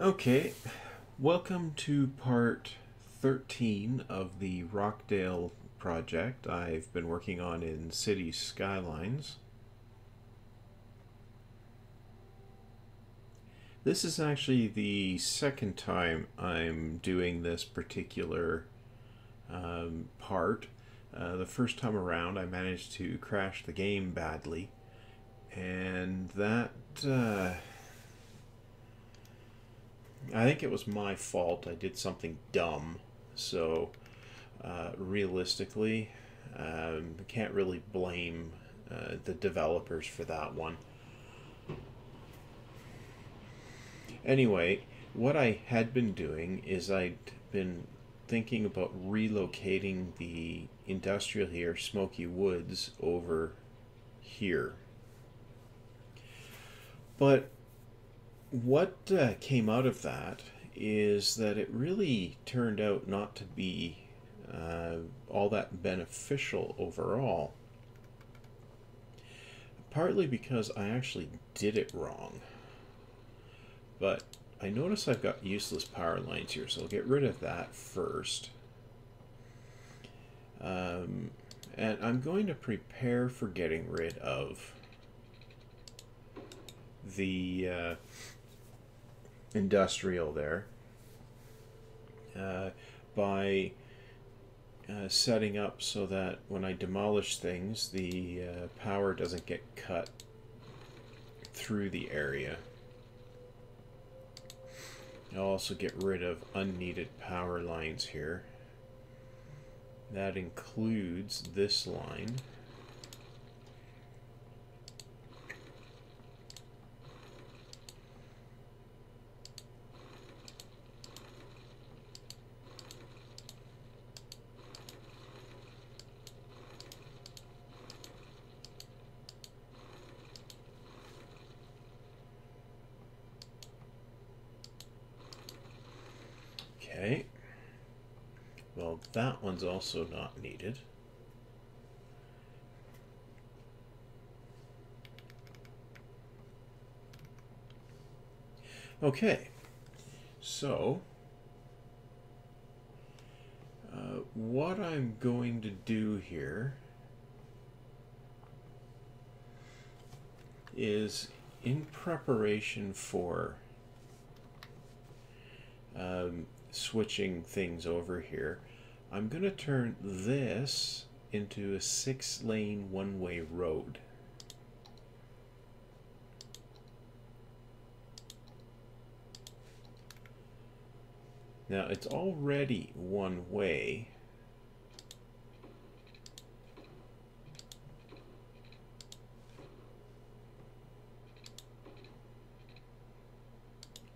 Okay, welcome to part 13 of the Rockdale project I've been working on in Cities Skylines. This is actually the second time I'm doing this particular um, part. Uh, the first time around I managed to crash the game badly and that uh, I think it was my fault. I did something dumb. So, uh, realistically, um, I can't really blame uh, the developers for that one. Anyway, what I had been doing is I'd been thinking about relocating the industrial here, Smoky Woods, over here. But what uh, came out of that is that it really turned out not to be uh, all that beneficial overall. Partly because I actually did it wrong. But I notice I've got useless power lines here, so I'll get rid of that first. Um, and I'm going to prepare for getting rid of the uh, industrial there uh, by uh, setting up so that when I demolish things, the uh, power doesn't get cut through the area. I'll also get rid of unneeded power lines here. That includes this line. Okay. Well, that one's also not needed. Okay, so uh, what I'm going to do here is in preparation for um, switching things over here, I'm going to turn this into a six lane one way road. Now it's already one way.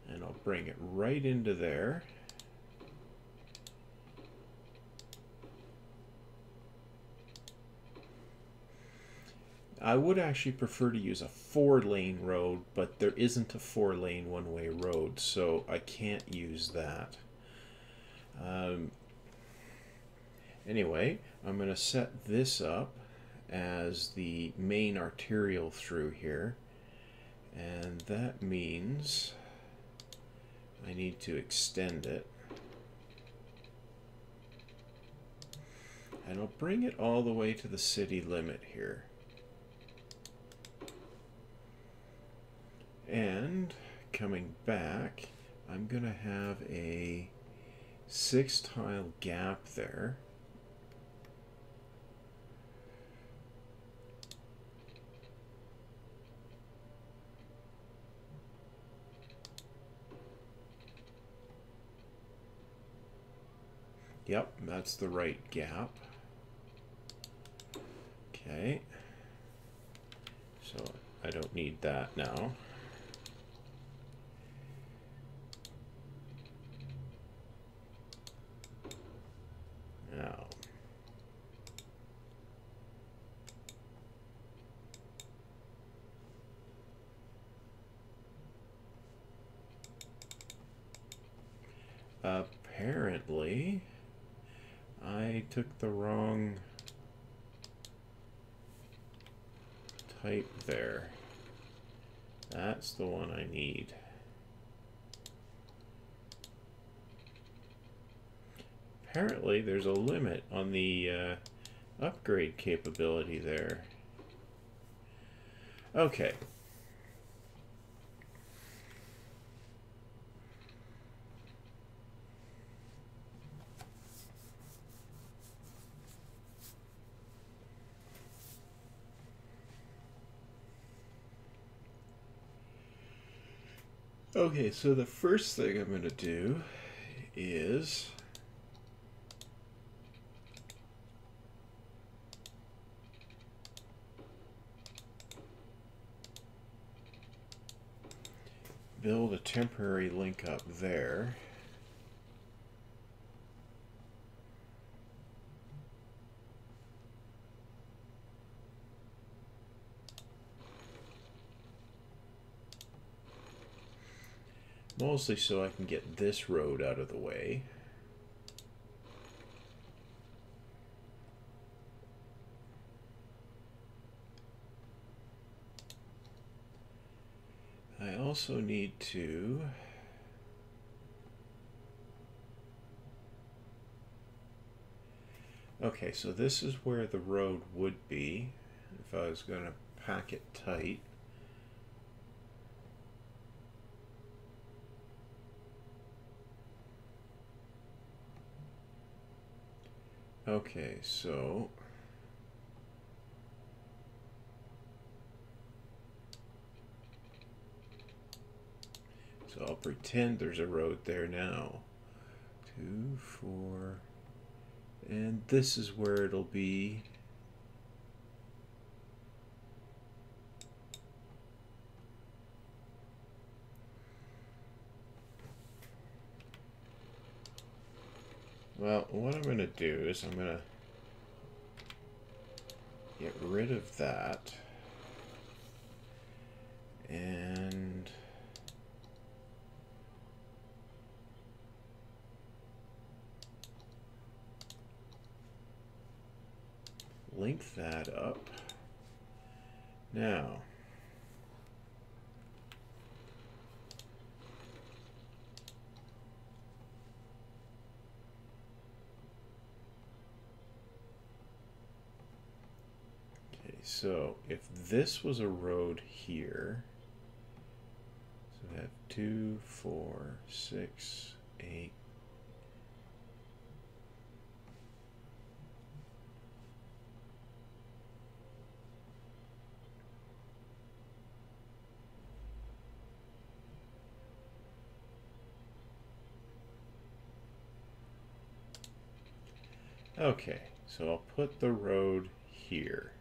And I'll bring it right into there. I would actually prefer to use a four lane road, but there isn't a four lane one way road, so I can't use that. Um, anyway, I'm going to set this up as the main arterial through here, and that means I need to extend it. And I'll bring it all the way to the city limit here. And coming back, I'm going to have a six tile gap there. Yep, that's the right gap. Okay. So I don't need that now. Now. took the wrong type there. That's the one I need. Apparently there's a limit on the uh, upgrade capability there. Okay, Okay, so the first thing I'm going to do is build a temporary link up there. Mostly so I can get this road out of the way. I also need to Okay, so this is where the road would be if I was going to pack it tight. Okay, so So I'll pretend there's a road there now. Two, four, and this is where it'll be. Well, what I'm going to do is I'm going to get rid of that. And link that up. Now, okay, so if this was a road here, so we have two, four, six, eight, Okay, so I'll put the road here.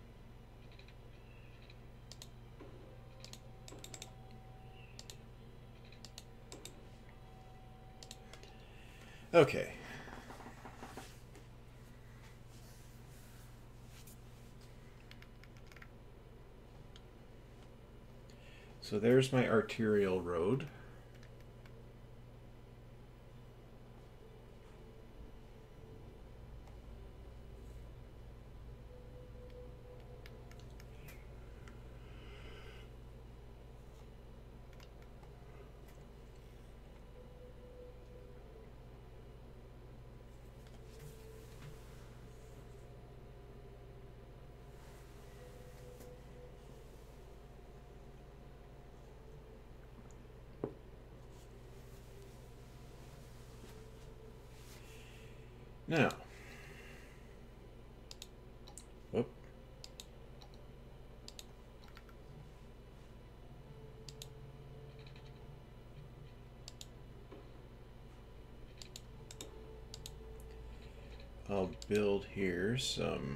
Okay. So there's my arterial road. Now, whoop. I'll build here some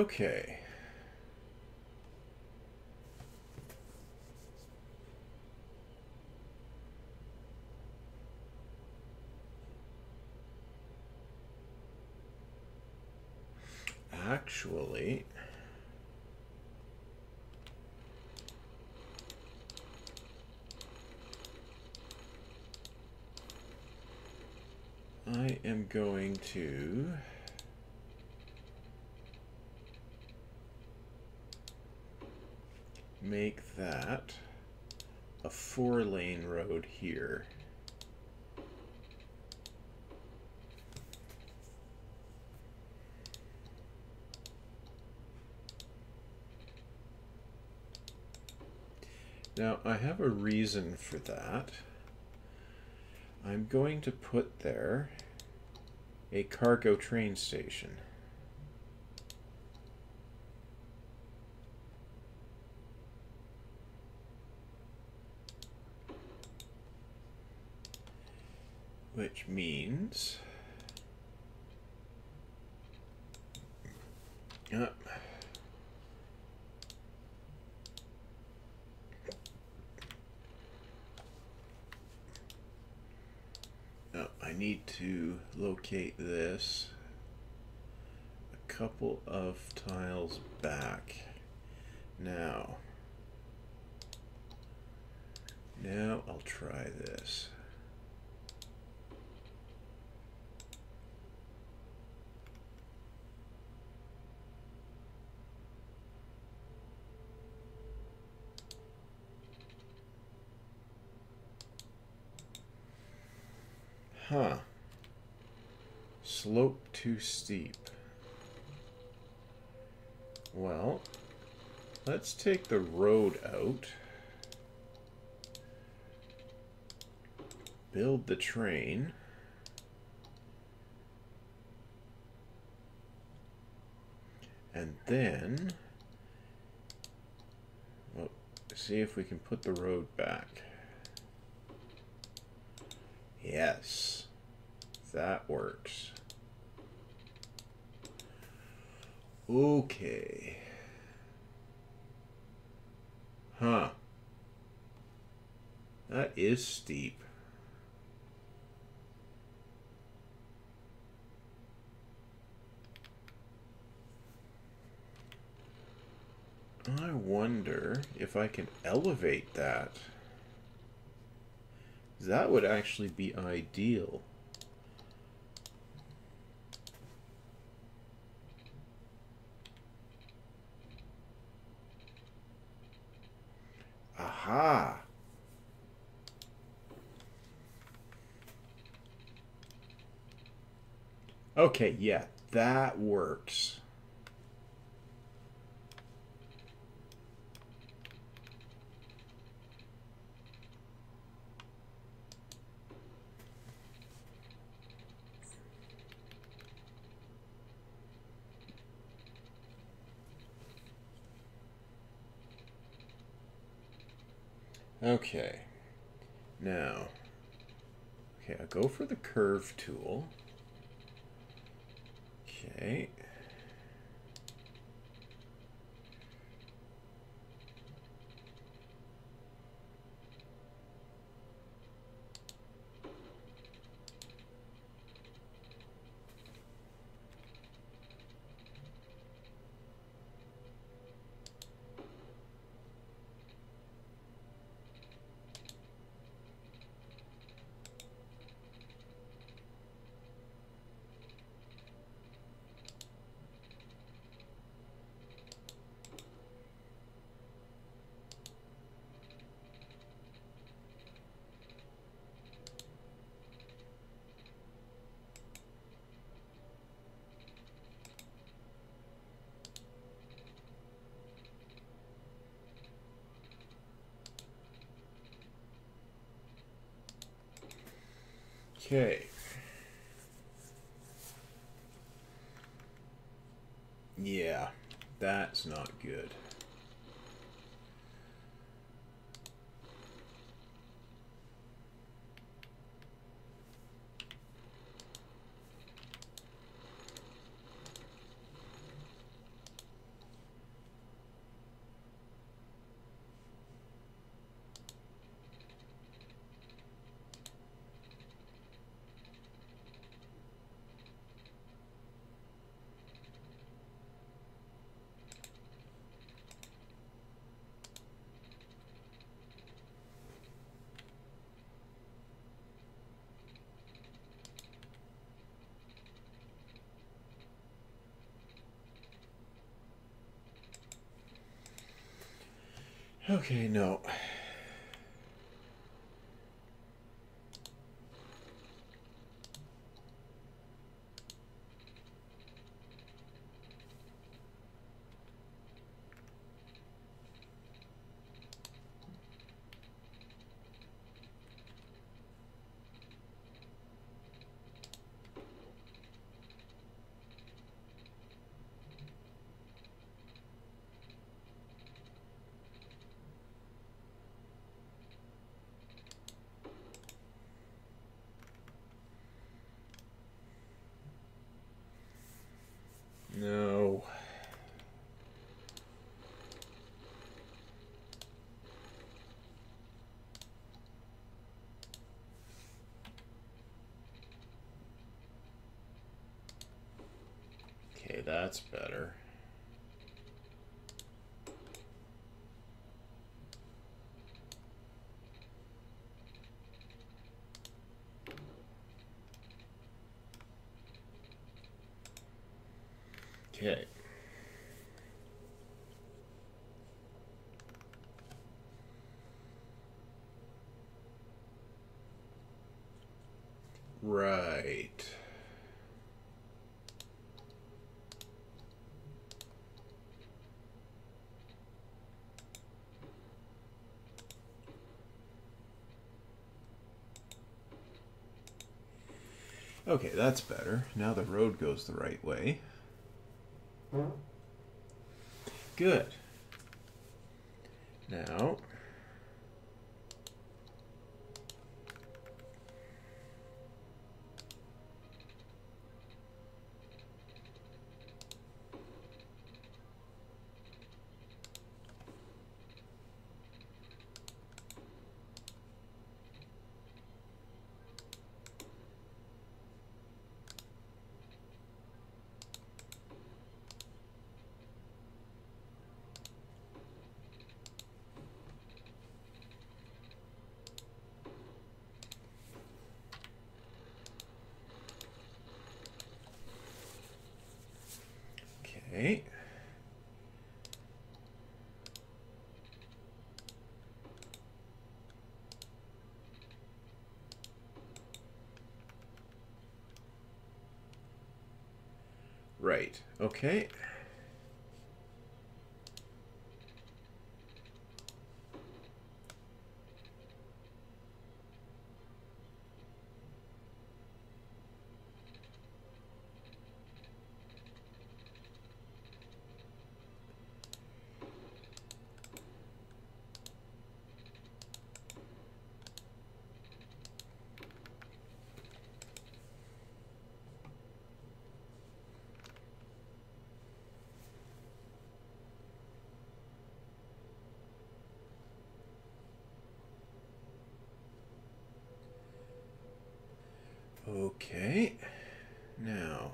Okay. actually, I am going to make that a four lane road here. Now I have a reason for that. I'm going to put there a cargo train station. Which means uh, Oh, I need to locate this a couple of tiles back. Now, now I'll try this. Huh. Slope too steep. Well, let's take the road out. Build the train. And then, well, see if we can put the road back. Yes, that works. Okay. Huh. That is steep. I wonder if I can elevate that. That would actually be ideal. Aha! Okay, yeah, that works. Okay. Now, okay, I'll go for the curve tool. Okay. Okay. Okay, no. No. That's better. Okay. Right. Okay, that's better. Now the road goes the right way. Good. Now, okay. Right. Okay. Okay. Now.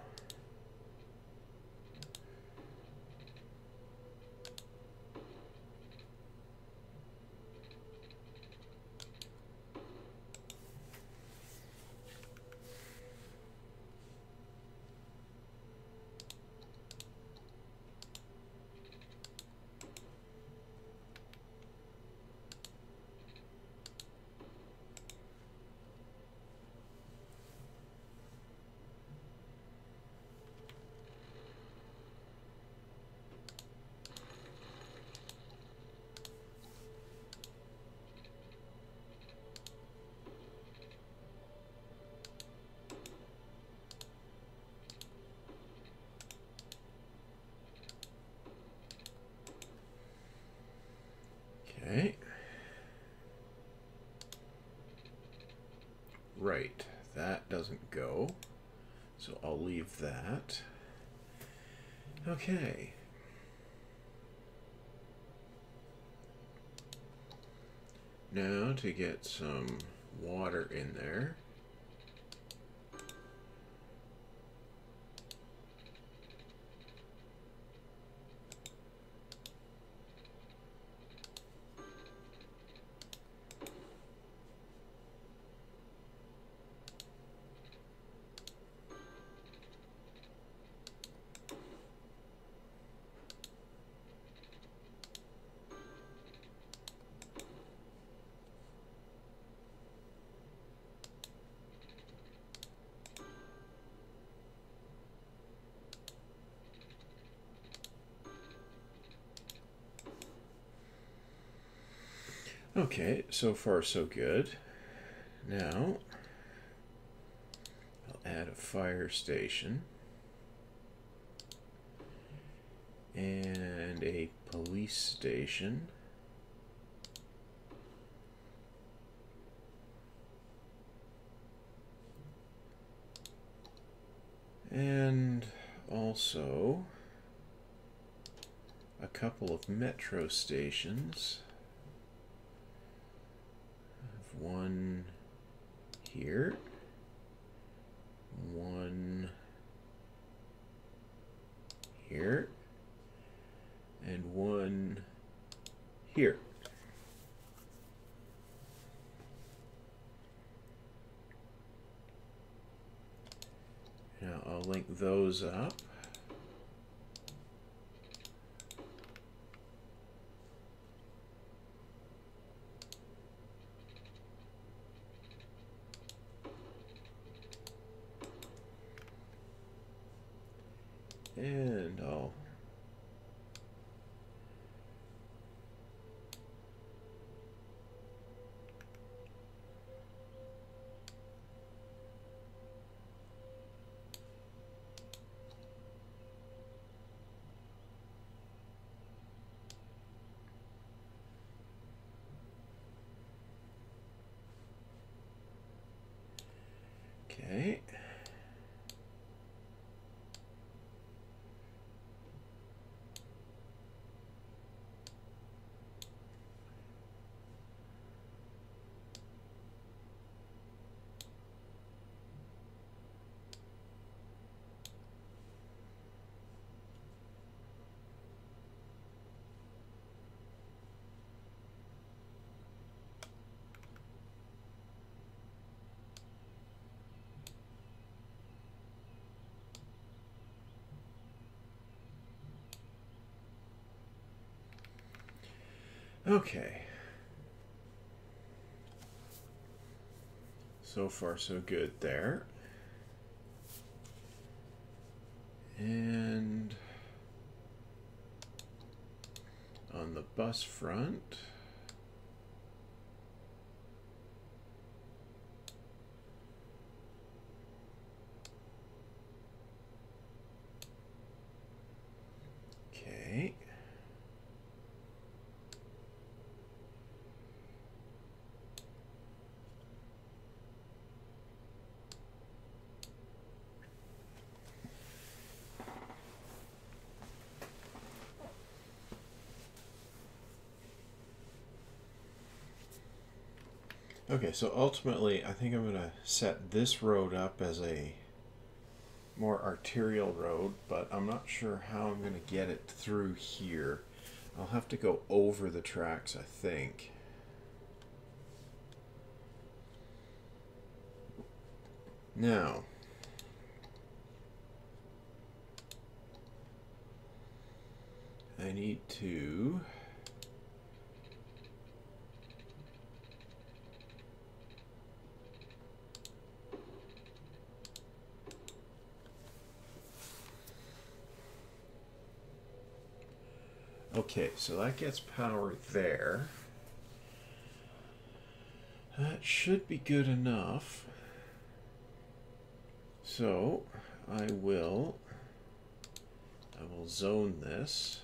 Okay. Right, that doesn't go. So I'll leave that. Okay. Now to get some water in there. Okay, so far so good. Now, I'll add a fire station. And a police station. And also a couple of metro stations. One here, one here, and one here. Now I'll link those up. And I'll Okay. Okay. So far, so good there. And on the bus front, okay. Okay, so ultimately, I think I'm going to set this road up as a more arterial road, but I'm not sure how I'm going to get it through here. I'll have to go over the tracks, I think. Now, I need to Okay, so that gets power there. That should be good enough. So I will I will zone this.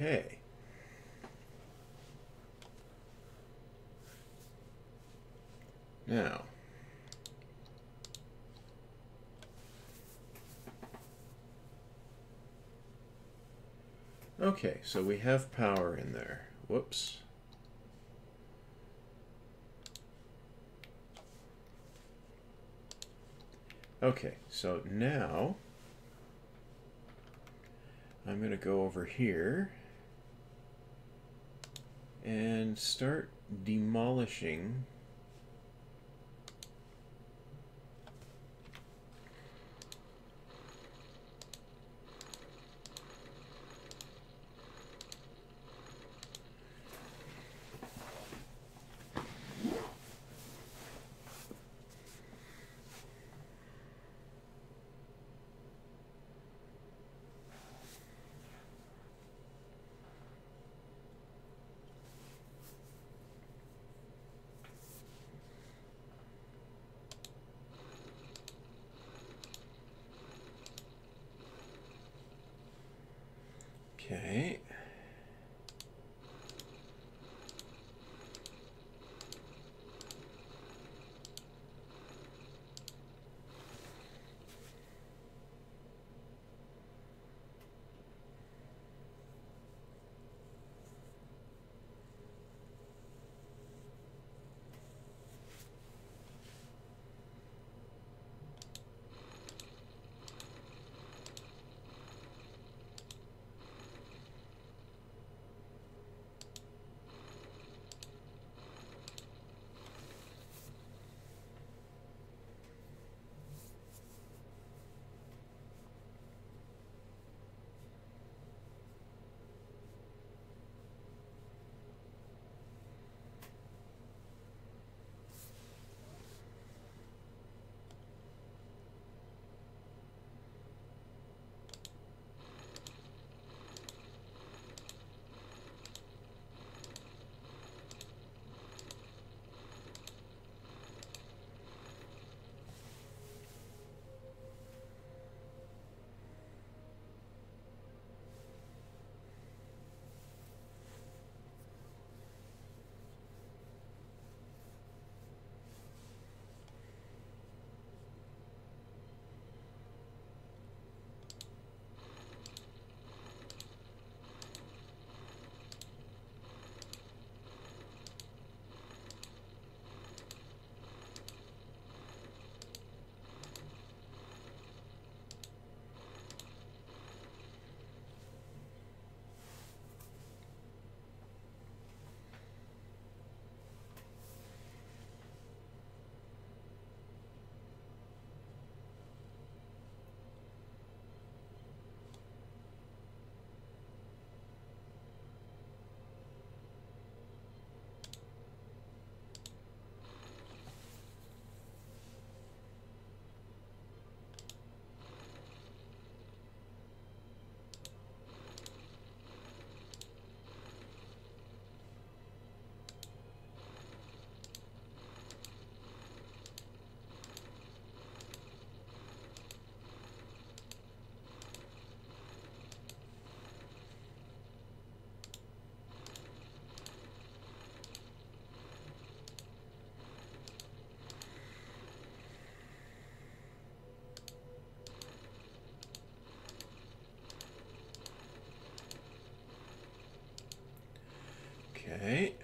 Okay. Now, okay, so we have power in there. Whoops. Okay, so now I'm going to go over here and start demolishing Okay. Okay.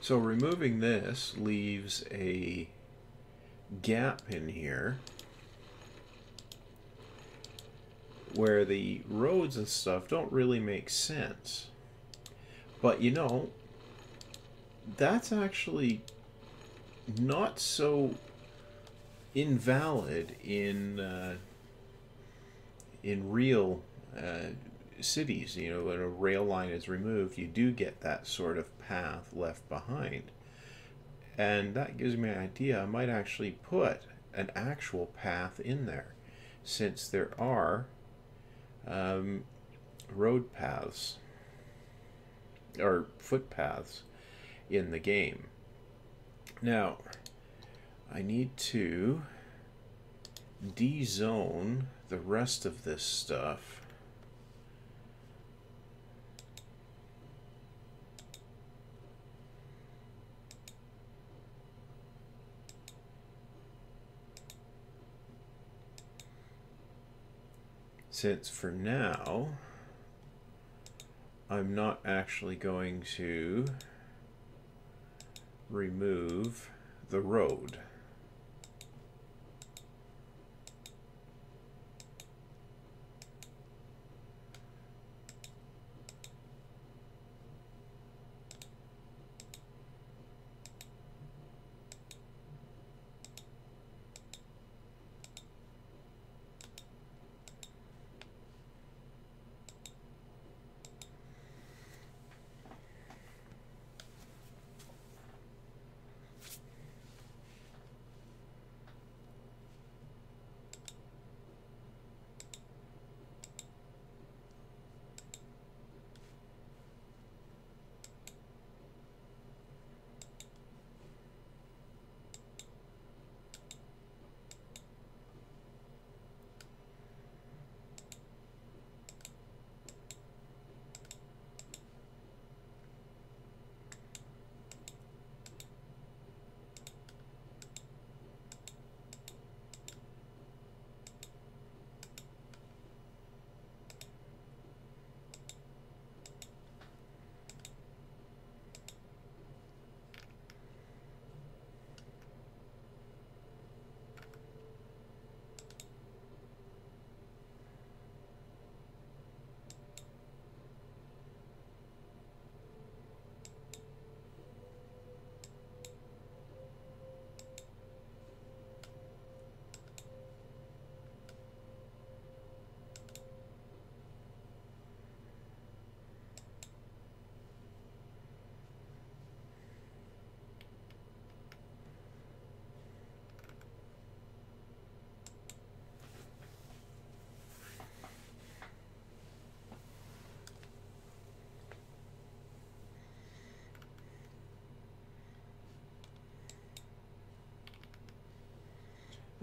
So removing this leaves a gap in here where the roads and stuff don't really make sense. But you know, that's actually not so invalid in uh, in real uh, cities. You know, when a rail line is removed, you do get that sort of path left behind, and that gives me an idea. I might actually put an actual path in there, since there are um, road paths or footpaths in the game. Now, I need to dezone the rest of this stuff. Since for now, I'm not actually going to remove the road.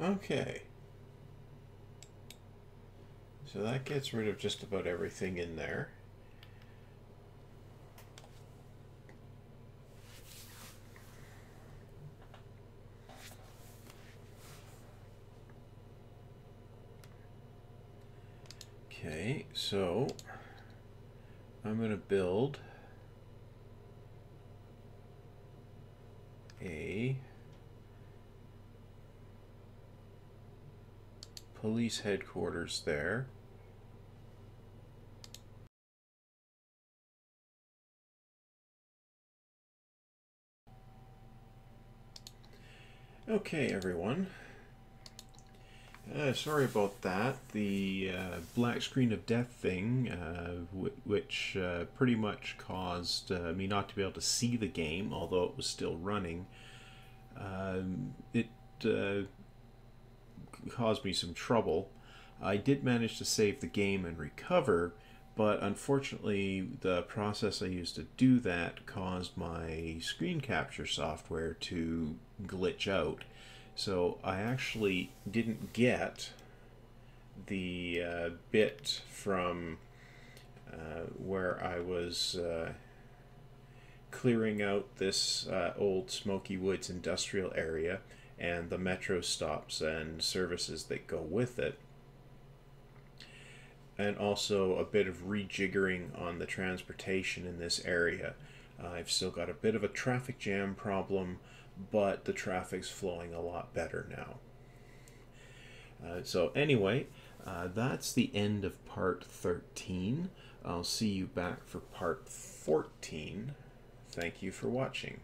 Okay. So that gets rid of just about everything in there. Okay, so I'm going to build a police headquarters there. Okay, everyone. Uh, sorry about that. The uh, black screen of death thing, uh, which uh, pretty much caused uh, me not to be able to see the game, although it was still running. Um, it uh, caused me some trouble. I did manage to save the game and recover, but unfortunately, the process I used to do that caused my screen capture software to glitch out. So I actually didn't get the uh, bit from uh, where I was uh, clearing out this uh, old Smoky Woods industrial area and the metro stops and services that go with it. And also a bit of rejiggering on the transportation in this area. I've still got a bit of a traffic jam problem but the traffic's flowing a lot better now. Uh, so anyway, uh, that's the end of part 13. I'll see you back for part 14. Thank you for watching.